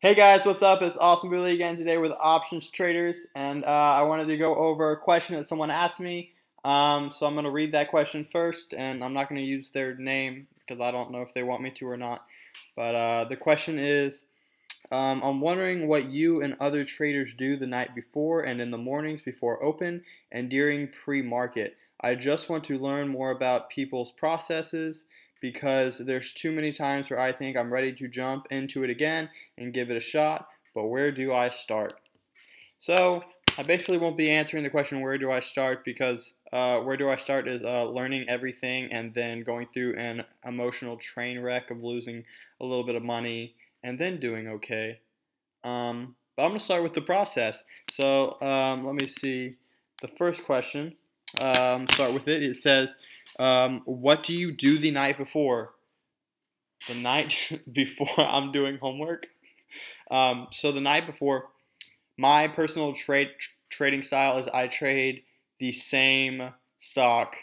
Hey guys, what's up? It's Austin Bouley again today with Options Traders, and uh, I wanted to go over a question that someone asked me. Um, so I'm going to read that question first, and I'm not going to use their name because I don't know if they want me to or not. But uh, the question is, um, I'm wondering what you and other traders do the night before and in the mornings before open and during pre-market. I just want to learn more about people's processes because there's too many times where I think I'm ready to jump into it again and give it a shot, but where do I start? So I basically won't be answering the question where do I start because uh, where do I start is uh, learning everything and then going through an emotional train wreck of losing a little bit of money and then doing okay. Um, but I'm going to start with the process. So um, let me see the first question. Um, start with it. It says, um, what do you do the night before? The night before I'm doing homework. Um, so the night before, my personal trade tr trading style is I trade the same stock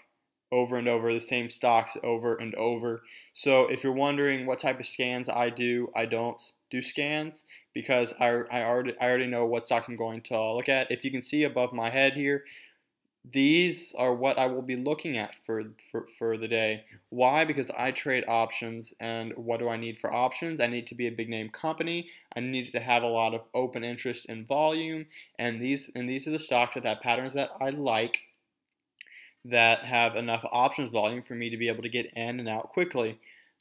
over and over, the same stocks over and over. So if you're wondering what type of scans I do, I don't do scans because I, I already I already know what stock I'm going to look at. If you can see above my head here, these are what I will be looking at for, for, for the day. Why? Because I trade options, and what do I need for options? I need to be a big name company. I need to have a lot of open interest in volume, and these and these are the stocks that have patterns that I like, that have enough options volume for me to be able to get in and out quickly.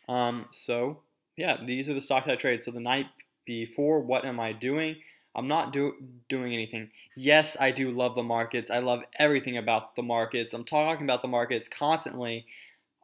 Um, so yeah, these are the stocks I trade. So the night before, what am I doing? I'm not do, doing anything. Yes, I do love the markets. I love everything about the markets. I'm talking about the markets constantly.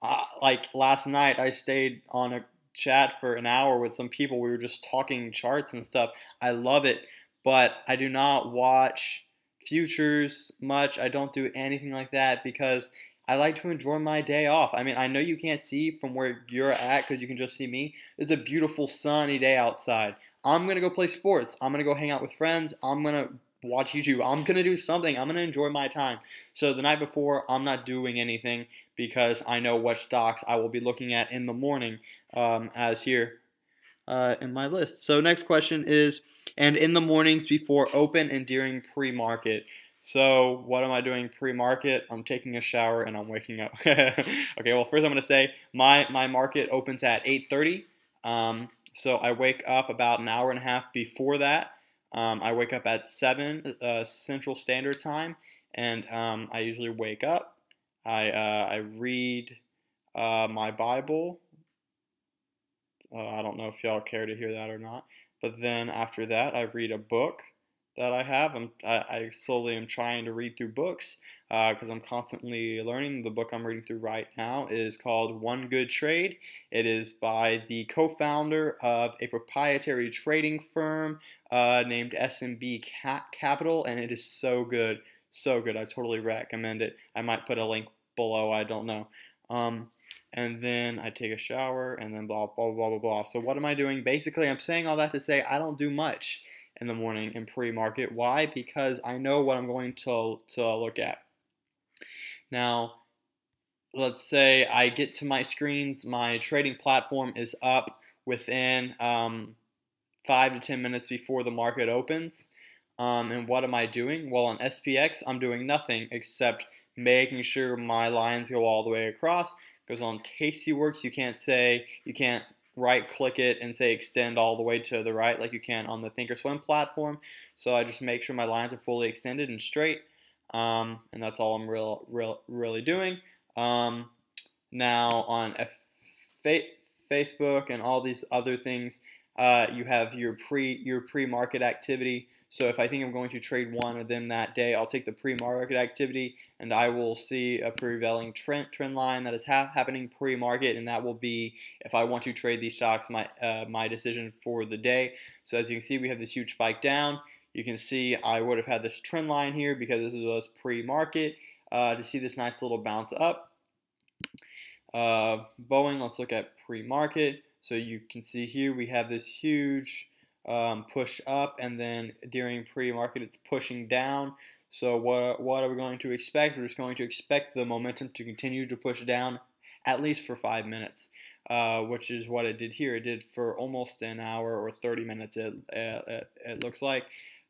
Uh, like last night, I stayed on a chat for an hour with some people. We were just talking charts and stuff. I love it, but I do not watch futures much. I don't do anything like that because I like to enjoy my day off. I mean, I know you can't see from where you're at because you can just see me. It's a beautiful sunny day outside. I'm going to go play sports. I'm going to go hang out with friends. I'm going to watch YouTube. I'm going to do something. I'm going to enjoy my time. So the night before, I'm not doing anything because I know what stocks I will be looking at in the morning um, as here uh, in my list. So next question is, and in the mornings before open and during pre-market. So what am I doing pre-market? I'm taking a shower and I'm waking up. okay, well first I'm going to say my, my market opens at 8.30. Um, so I wake up about an hour and a half before that. Um, I wake up at 7 uh, Central Standard Time, and um, I usually wake up. I, uh, I read uh, my Bible. Uh, I don't know if y'all care to hear that or not. But then after that, I read a book that I have. I'm, I, I slowly am trying to read through books because uh, I'm constantly learning. The book I'm reading through right now is called One Good Trade. It is by the co-founder of a proprietary trading firm uh, named SMB Capital, and it is so good, so good. I totally recommend it. I might put a link below. I don't know. Um, and then I take a shower, and then blah blah blah blah blah. So what am I doing? Basically, I'm saying all that to say I don't do much in the morning in pre-market. Why? Because I know what I'm going to, to look at. Now, let's say I get to my screens, my trading platform is up within um, 5 to 10 minutes before the market opens. Um, and what am I doing? Well, on SPX, I'm doing nothing except making sure my lines go all the way across. Because on Tastyworks, you can't say, you can't right click it and say extend all the way to the right like you can on the Thinkorswim platform. So I just make sure my lines are fully extended and straight. Um, and that's all I'm real, real, really doing. Um, now on F Facebook and all these other things, uh, you have your pre your pre-market activity. So if I think I'm going to trade one of them that day, I'll take the pre-market activity and I will see a prevailing trend trend line that is ha happening pre-market, and that will be if I want to trade these stocks, my uh, my decision for the day. So as you can see, we have this huge spike down. You can see I would have had this trend line here because this was pre-market uh, to see this nice little bounce up. Uh, Boeing, let's look at pre-market. So you can see here we have this huge um, push up and then during pre-market it's pushing down. So what, what are we going to expect? We're just going to expect the momentum to continue to push down at least for five minutes, uh, which is what it did here. It did for almost an hour or 30 minutes, it, it, it looks like.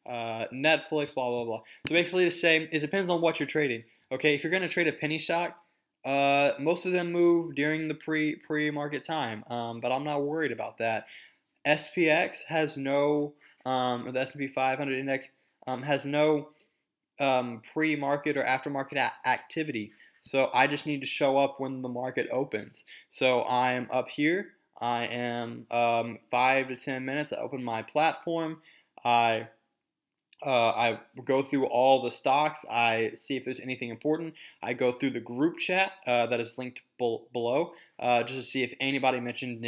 Uh, Netflix, blah, blah, blah. So basically the same. It depends on what you're trading. Okay, if you're going to trade a penny stock, uh, most of them move during the pre pre market time, um, but I'm not worried about that. SPX has no, um, the S&P 500 index um, has no um, pre market or aftermarket activity. So I just need to show up when the market opens. So I'm up here. I am um, five to ten minutes. I open my platform. I uh, I go through all the stocks. I see if there's anything important. I go through the group chat uh, that is linked below uh, just to see if anybody mentioned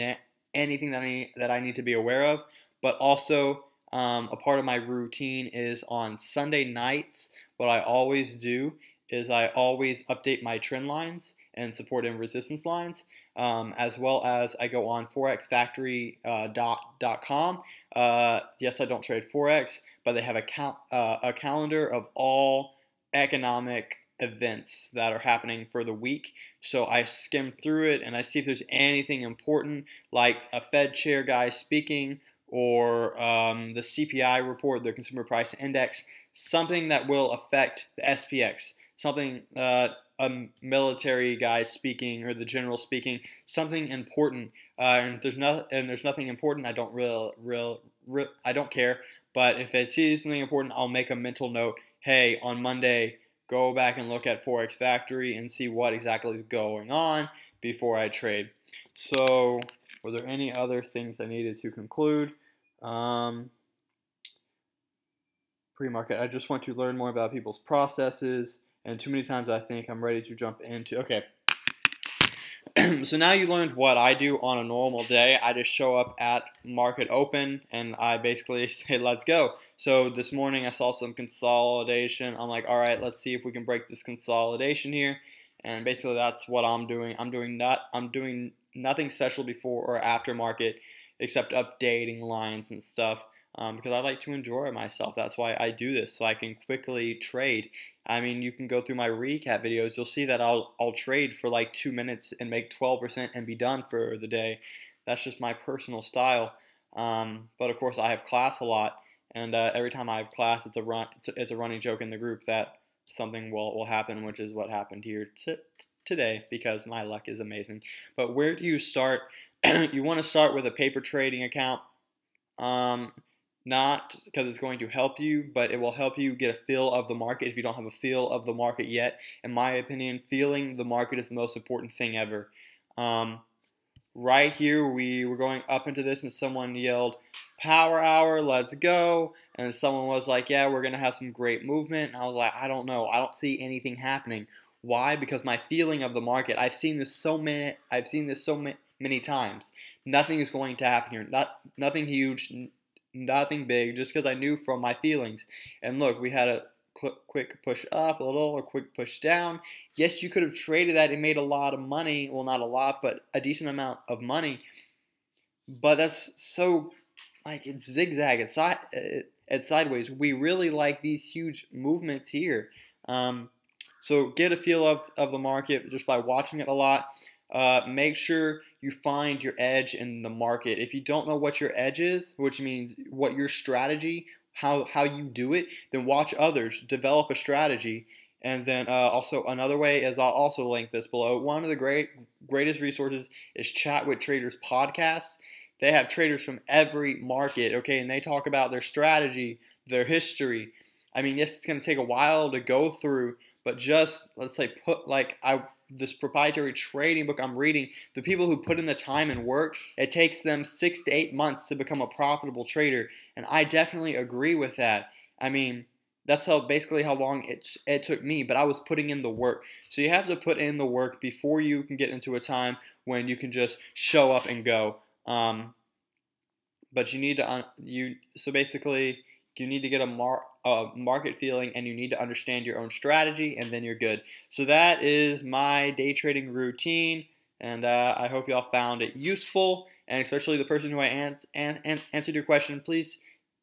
anything that I, need, that I need to be aware of. But also, um, a part of my routine is on Sunday nights. What I always do is I always update my trend lines and support and resistance lines, um, as well as I go on forexfactory.com. Uh, uh, yes, I don't trade forex, but they have a, cal- uh, a calendar of all economic events that are happening for the week. So I skim through it and I see if there's anything important, like a Fed chair guy speaking or um, the CPI report, the Consumer Price Index, something that will affect the SPX, something uh, a military guy speaking or the general speaking, something important. Uh, and there's no and there's nothing important. I don't real real, real I don't care. But if I see something important, I'll make a mental note. Hey, on Monday, go back and look at Forex Factory and see what exactly is going on before I trade. So, were there any other things I needed to conclude? Um, pre-market. I just want to learn more about people's processes and too many times I think I'm ready to jump into. Okay. so now you learned what I do on a normal day. I just show up at market open and I basically say, let's go. So this morning I saw some consolidation. I'm like, all right, let's see if we can break this consolidation here. And basically that's what I'm doing. I'm doing not I'm doing nothing special before or after market except updating lines and stuff um, because I like to enjoy myself. That's why I do this, so I can quickly trade. I mean, you can go through my recap videos. You'll see that I'll I'll trade for like two minutes and make 12% and be done for the day. That's just my personal style. Um, but of course, I have class a lot, and uh, every time I have class, it's a run. It's a, running joke in the group that something will will happen, which is what happened here t- today because my luck is amazing. But where do you start? you want to start with a paper trading account. Um, not because it's going to help you, but it will help you get a feel of the market if you don't have a feel of the market yet. In my opinion, feeling the market is the most important thing ever. Um, right here, we were going up into this, and someone yelled, Power Hour, let's go. And someone was like, Yeah, we're going to have some great movement. And I was like, I don't know. I don't see anything happening. Why? Because my feeling of the market, I've seen this so many, I've seen this so many, many times. Nothing is going to happen here. Not, nothing huge, nothing big, just because I knew from my feelings. And look, we had a quick push up, a little, a quick push down. Yes, you could have traded that and made a lot of money. Well, not a lot, but a decent amount of money. But that's so, like, it's zigzag, it's, side, it's sideways. We really like these huge movements here. Um, so get a feel of, of the market just by watching it a lot. Uh, make sure you find your edge in the market. If you don't know what your edge is, which means what your strategy, how, how you do it, then watch others, develop a strategy. And then uh, also another way is I'll also link this below. One of the great greatest resources is Chat with Traders podcast. They have traders from every market, okay, and they talk about their strategy, their history. I mean, yes, it's going to take a while to go through, but just let's say put like I this proprietary trading book I'm reading, the people who put in the time and work, it takes them six to eight months to become a profitable trader. And I definitely agree with that. I mean, that's how basically how long it, it took me, but I was putting in the work. So you have to put in the work before you can get into a time when you can just show up and go. Um, but you need to you so basically you need to get a mar- uh, market feeling and you need to understand your own strategy, and then you're good. So that is my day trading routine, and uh, I hope y'all found it useful. And especially the person who I ans- an- an- answered your question, please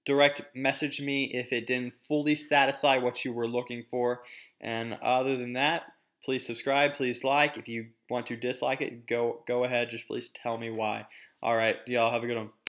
direct message me if it didn't fully satisfy what you were looking for. And other than that, please subscribe, please like. If you want to dislike it, go go ahead. Just please tell me why. All right, y'all have a good one.